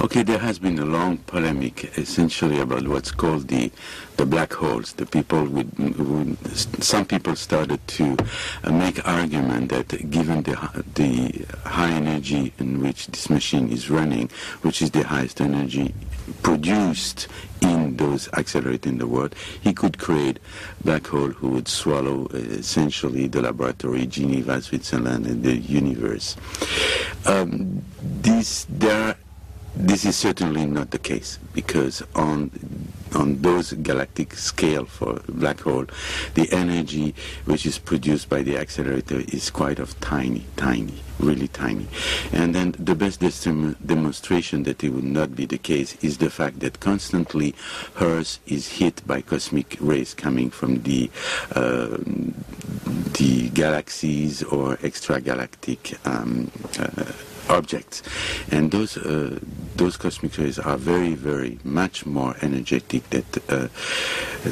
Okay, there has been a long polemic essentially about what's called the the black holes. The people with, with some people started to uh, make argument that given the the high energy in which this machine is running, which is the highest energy produced in those accelerator in the world, he could create black hole who would swallow uh, essentially the laboratory, Geneva, Switzerland, and the universe. Um, this there this is certainly not the case because on on those galactic scale for black hole, the energy which is produced by the accelerator is quite of tiny, tiny, really tiny. And then the best demonstration that it would not be the case is the fact that constantly Earth is hit by cosmic rays coming from the uh, the galaxies or extragalactic um, uh, objects. And those, uh, those cosmic rays are very, very much more energetic than uh,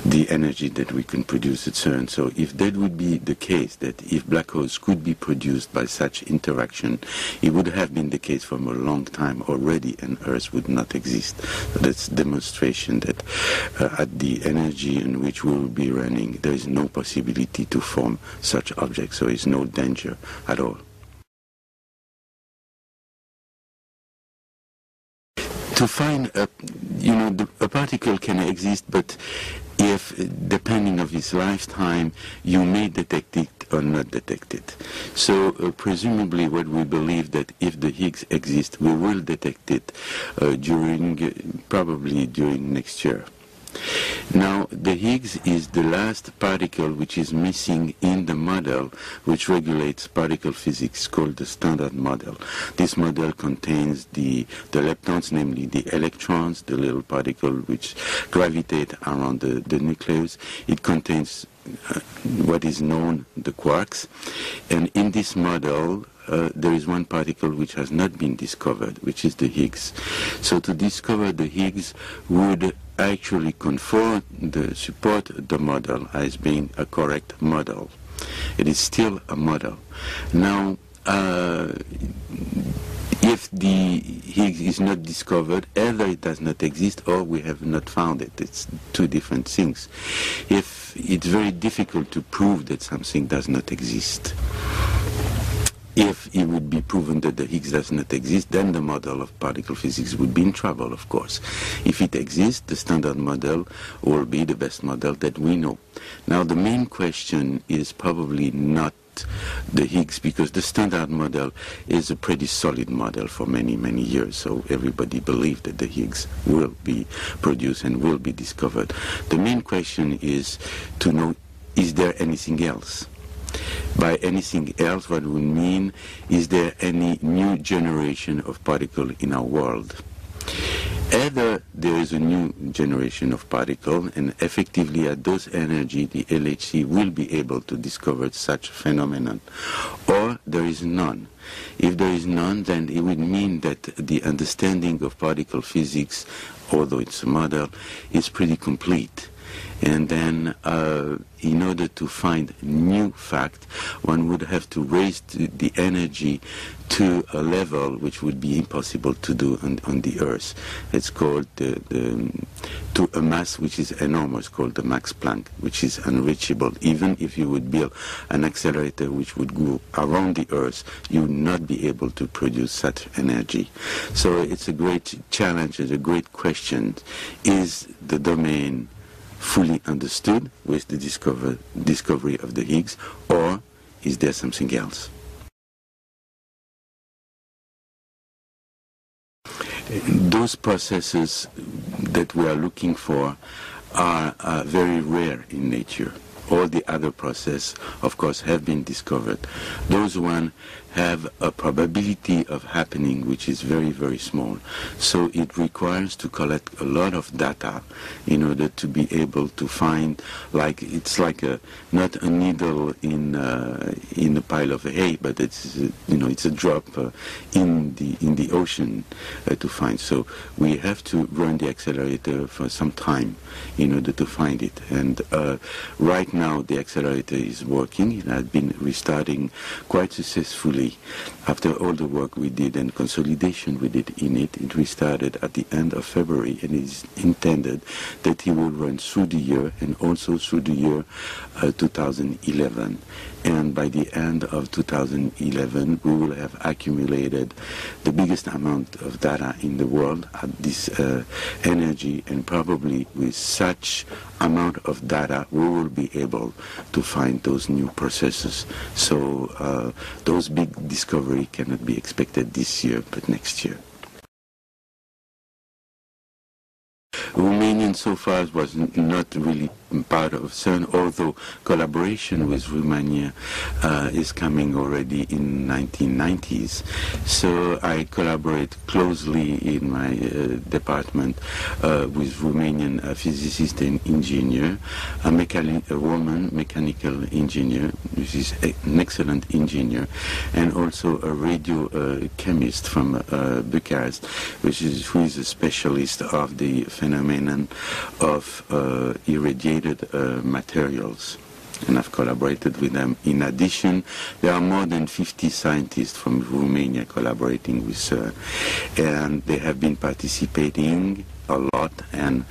the energy that we can produce at CERN. So if that would be the case, that if black holes could be produced by such interaction, it would have been the case for a long time already and Earth would not exist. So that's demonstration that uh, at the energy in which we will be running, there is no possibility to form such objects, so it's no danger at all. To find a, you know, the, a particle can exist, but if, depending of its lifetime, you may detect it or not detect it. So uh, presumably what we believe that if the Higgs exists, we will detect it uh, during, probably during next year. Now, the Higgs is the last particle which is missing in the model which regulates particle physics called the Standard Model. This model contains the, the leptons, namely the electrons, the little particle which gravitate around the, the nucleus. It contains uh, what is known the quarks. And in this model, uh, there is one particle which has not been discovered, which is the Higgs. So to discover the Higgs would actually confirm the support the model as being a correct model. It is still a model. Now, uh, if the Higgs is not discovered, either it does not exist or we have not found it. It's two different things. If it's very difficult to prove that something does not exist. If it would be proven that the Higgs does not exist, then the model of particle physics would be in trouble, of course. If it exists, the standard model will be the best model that we know. Now, the main question is probably not the Higgs because the standard model is a pretty solid model for many, many years. So everybody believed that the Higgs will be produced and will be discovered. The main question is to know is there anything else? By anything else, what would mean is there any new generation of particle in our world? Either there is a new generation of particle and effectively at those energy the LHC will be able to discover such a phenomenon or there is none. If there is none then it would mean that the understanding of particle physics although it's a model is pretty complete and then uh, in order to find new fact, one would have to raise the energy to a level which would be impossible to do on, on the Earth. It's called the, the, to a mass which is enormous, called the Max Planck, which is unreachable. Even if you would build an accelerator which would go around the Earth, you would not be able to produce such energy. So it's a great challenge, it's a great question. Is the domain fully understood with the discover, discovery of the Higgs, or is there something else? Those processes that we are looking for are, are very rare in nature all the other processes, of course, have been discovered. Those one have a probability of happening which is very, very small. So it requires to collect a lot of data in order to be able to find, like, it's like a, not a needle in, uh, in a pile of hay, but it's, you know, it's a drop uh, in, the, in the ocean uh, to find. So we have to run the accelerator for some time in order to find it. And uh, right now the accelerator is working. It has been restarting quite successfully finally, after all the work we did and consolidation we did in it, it restarted at the end of February and it is intended that he will run through the year and also through the year uh, 2011 and by the end of 2011 we will have accumulated the biggest amount of data in the world at this uh, energy and probably with such amount of data we will be able to find those new processes. So uh, those big discovery cannot be expected this year but next year Romanian so far was not really part of CERN, although collaboration with Romania uh, is coming already in 1990s. So I collaborate closely in my uh, department uh, with Romanian uh, physicist and engineer, a, mechani- a woman mechanical engineer, which is an excellent engineer, and also a radio uh, chemist from uh, Bucharest, which is who is a specialist of the phenomenon of irradiated uh, materials and I've collaborated with them. In addition, there are more than 50 scientists from Romania collaborating with CERN, and they have been participating a lot and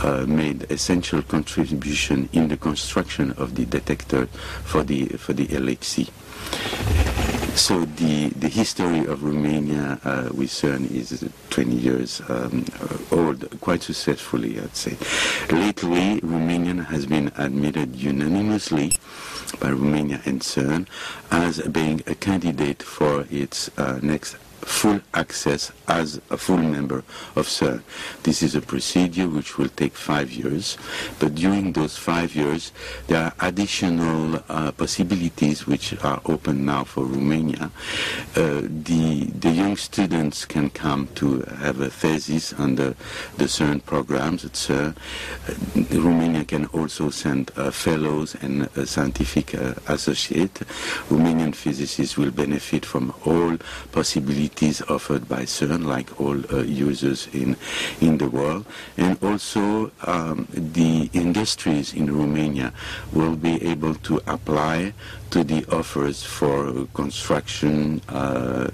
uh, made essential contribution in the construction of the detector for the for the LHC. So the, the history of Romania uh, with CERN is 20 years um, old, quite successfully, I'd say. Lately, Romania has been admitted unanimously by Romania and CERN as being a candidate for its uh, next full access as a full member of CERN. This is a procedure which will take five years, but during those five years there are additional uh, possibilities which are open now for Romania. Uh, the, the young students can come to have a thesis under the CERN programs at CERN. Uh, Romania can also send uh, fellows and a scientific uh, associate. Romanian physicists will benefit from all possibilities activities offered by CERN, like all uh, users in, in the world. And also um, the industries in Romania will be able to apply to the offers for construction uh,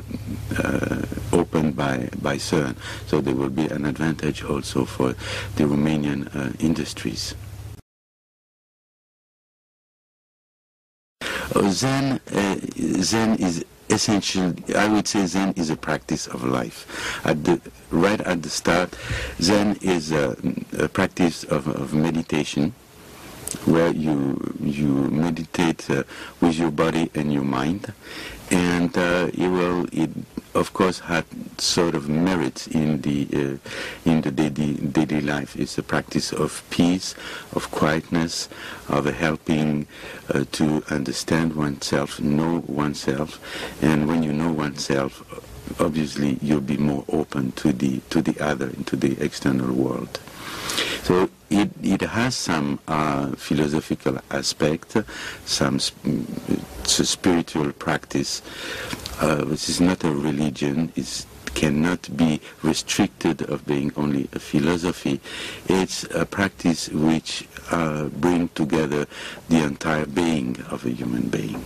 uh, opened by, by CERN. So there will be an advantage also for the Romanian uh, industries. Zen, uh, Zen is essential, I would say Zen is a practice of life. At the, right at the start, Zen is a, a practice of, of, meditation where you, you meditate uh, with your body and your mind and uh, it will it of course had sort of merit in the uh, in the daily daily life. It's a practice of peace of quietness of helping uh, to understand oneself know oneself. And when you know oneself obviously you'll be more open to the to the other into the external world. So it, it has some uh, philosophical aspect, some sp spiritual practice, uh, which is not a religion. It cannot be restricted of being only a philosophy. It's a practice which uh, brings together the entire being of a human being.